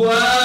Wow.